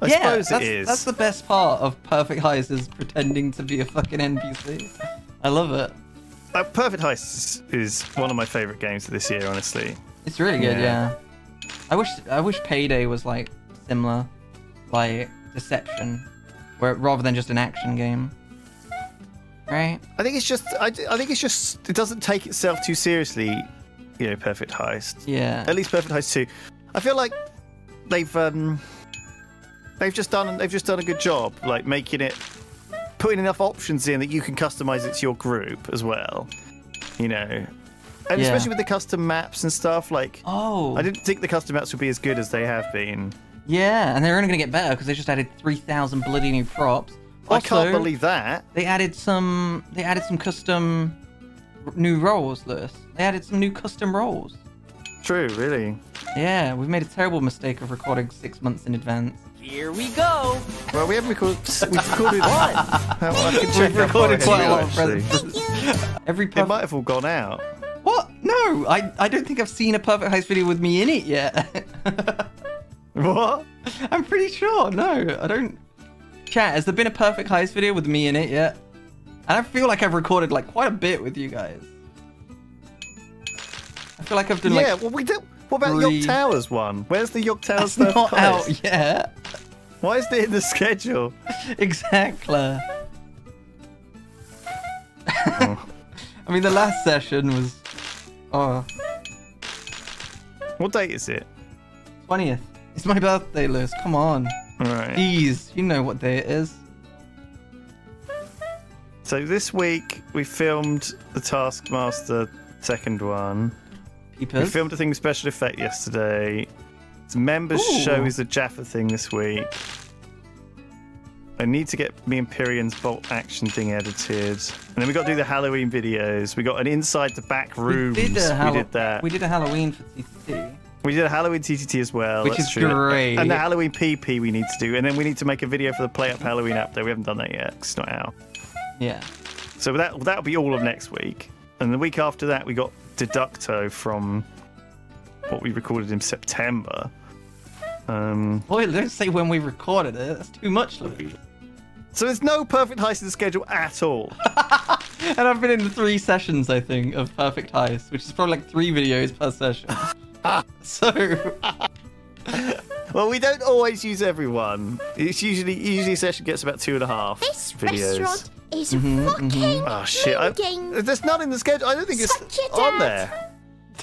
I yeah, suppose that's, it is. That's the best part of Perfect Heist is pretending to be a fucking NPC. I love it. Uh, Perfect Heist is, one of my favorite games of this year, honestly. It's really good, Yeah. yeah. I wish I wish Payday was like similar, like Deception, where rather than just an action game. Right? I think it's just, I, I think it's just, it doesn't take itself too seriously, you know, Perfect Heist. Yeah. At least Perfect Heist 2. I feel like they've, um, they've just done, they've just done a good job, like making it, putting enough options in that you can customize it to your group as well. You know, and Yeah. especially with the custom maps and stuff. Like, Oh. I didn't think the custom maps would be as good as they have been. Yeah, and they're only gonna get better because they just added three thousand bloody new props. I can't believe that. they added some. They added some custom new roles, Lewis. They added some new custom roles. True, really. Yeah, we've made a terrible mistake of recording six months in advance. Here we go. Well, we haven't recorded. We've recorded one. I can check We've recorded quite a lot of presents. Every It might have all gone out. What? No, I I don't think I've seen a perfect heist video with me in it yet. What? I'm pretty sure. No, I don't. Chat, has there been a perfect heist video with me in it yet? And I feel like I've recorded like quite a bit with you guys. I feel like I've done yeah, like well, we did. What about three- Yog Towers one? Where's the Yog Towers stuff? not out yet. Why is it in the schedule? exactly. I mean, the last session was oh What date is it? 20th. It's my birthday, Lewis. Come on. All right. Jeez, you know what day it is. So this week we filmed the Taskmaster second one. We filmed a thing with special effect yesterday. It's members Ooh. show is the Jaffa thing this week. I need to get me and Pyrion's bolt action thing edited. And then we got to do the Halloween videos. We got an inside the back rooms. We did, a Hallow- that. We did a Halloween for TTT. We did a Halloween TTT as well. Which that's is true. great. And the Halloween PP we need to do. And then we need to make a video for the PlateUp Halloween app though. We haven't done that yet. it's not out. Yeah. So that, that'll be all of next week. And the week after that, we got Deducto from what we recorded in September. Um, Boy, don't say when we recorded it. That's too much, Lewis. so there's no perfect heist in the schedule at all. And I've been in three sessions, I think, of Perfect Heist, which is probably like three videos per session. so, well, we don't always use everyone. It's usually usually a session gets about two and a half This videos. restaurant is Mm-hmm, fucking Oh shit! I, amazing. there's none in the schedule. I don't think Such it's on there.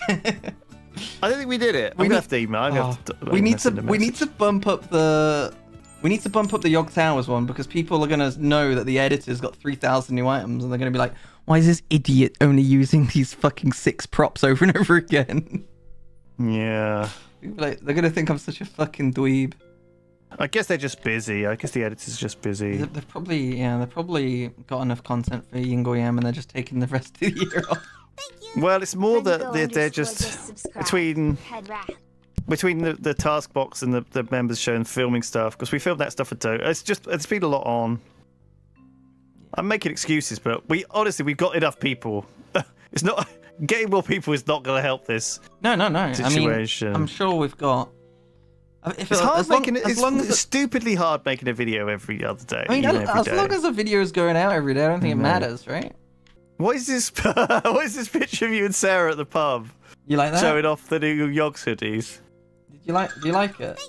I don't think we did it. I'm We gonna need- have to email. I'm Oh, to, we need gonna to send a we need to bump up the we need to bump up the Yog Towers one because people are gonna know that the editor's got three thousand new items and they're gonna be like, why is this idiot only using these fucking six props over and over again? Yeah. Like they're gonna think I'm such a fucking dweeb. I guess they're just busy. I guess the editor's are just busy. They've, they've probably yeah they've probably got enough content for Jingle Jam and they're just taking the rest of the year off. Well, it's more that they're, they're just just between between the, the task box and the, the members show and filming stuff because we filmed that stuff for Do. It's just it's been a lot on. I'm making excuses, but we honestly we've got enough people. it's not getting more people is not going to help this. No, no, no. Situation. I mean, I'm sure we've got. I mean, If It's hard as long, making it. as It's long as stupidly hard making a video every other day. I mean, even as, every as long as a video is going out every day, I don't think it matters, right? What is this? what is this picture of you and Sarah at the pub You like that? showing off the new Yogs hoodies? Did you like? Do you like it?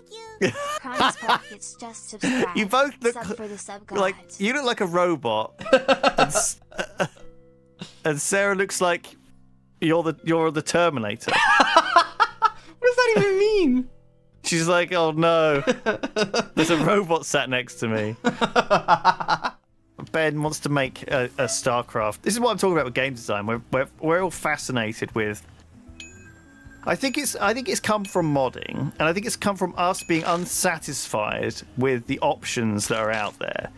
Crimes Pockets just. You both look for the sub like you look like a robot, and, S- and Sarah looks like you're the you're the Terminator. What does that even mean? She's like, oh no, there's a robot sat next to me. Ben wants to make a, a StarCraft. This is what I'm talking about with game design. We're, we're we're all fascinated with. I think it's I think it's come from modding, and I think it's come from us being unsatisfied with the options that are out there.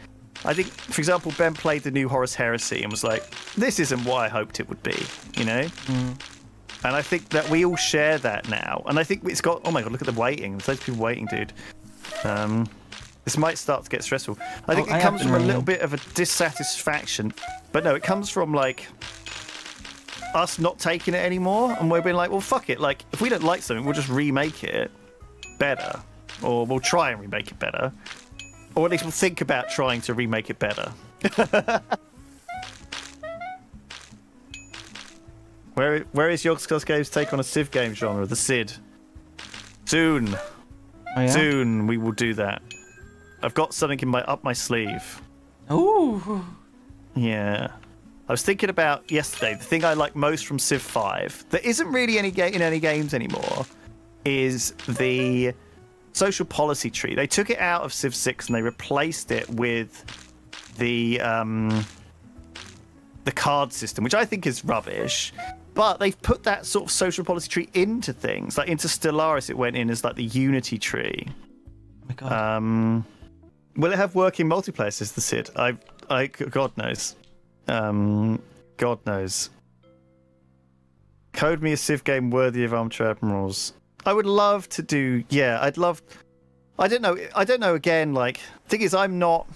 I think, for example, Ben played the new Horus Heresy and was like, "This isn't what I hoped it would be," you know. Mm. And I think that we all share that now. And I think it's got. Oh my god, look at the waiting. There's loads of people waiting, dude. Um, this might start to get stressful. I think Oh, it have comes from a little bit of a dissatisfaction, but no, it comes from like us not taking it anymore, and we're being like, well, fuck it. Like, if we don't like something, we'll just remake it better. or we'll try and remake it better, or at least we'll think about trying to remake it better. where where is Games' take on a Civ game genre, the Cid? Soon, Oh, yeah? soon we will do that. I've got something in my up my sleeve. Ooh. Yeah. I was thinking about yesterday. The thing I like most from Civ 5 that isn't really any ga- in any games anymore is the social policy tree. They took it out of Civ 6 and they replaced it with the um, the card system, which I think is rubbish. But they've put that sort of social policy tree into things. Like into Stellaris, it went in as like the unity tree. Oh my god. Um, will it have working multiplayer? Says the Sid. I, I, God knows. Um, God knows. Code me a Civ game worthy of Armchair Admirals. I would love to do. Yeah, I'd love. I don't know. I don't know. Again, like thing is, I'm not.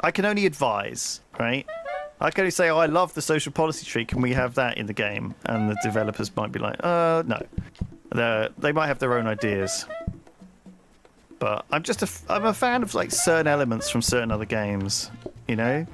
I can only advise, right? I can only say, oh, I love the social policy tree. Can we have that in the game? And the developers might be like, uh, no. They're, they might have their own ideas but I'm just a I'm a fan of like certain elements from certain other games, you know.